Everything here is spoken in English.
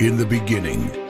In the beginning,